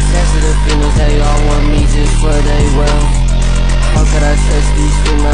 the feelings, they all want me just for they well How could I trust these females